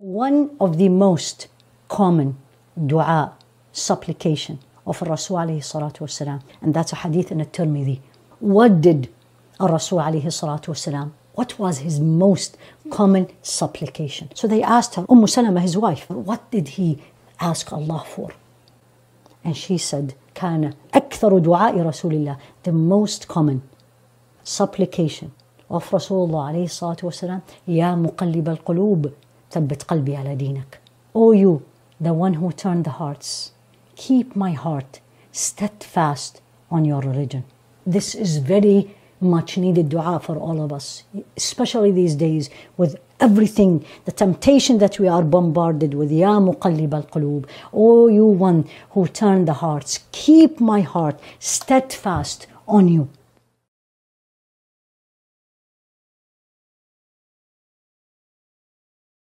One of the most common dua, supplication of Rasul alayhi salatu wasalam, and that's a hadith in at-Tirmidhi. What did Rasul alayhi salatu wasalam, what was his most common supplication? So they asked her, Umm Salama, his wife, what did he ask Allah for? And she said, كان أكثر دعاء رسول الله the most common supplication of Rasulullah عليه الصلاة والسلام يا مقلب القلوب ثبت قلبي على دينك O you, the one who turned the hearts, keep my heart steadfast on your religion. This is very much needed dua for all of us, especially these days with everything, the temptation that we are bombarded with. Ya muqallib al qulub. Oh, you one who turned the hearts, keep my heart steadfast on you.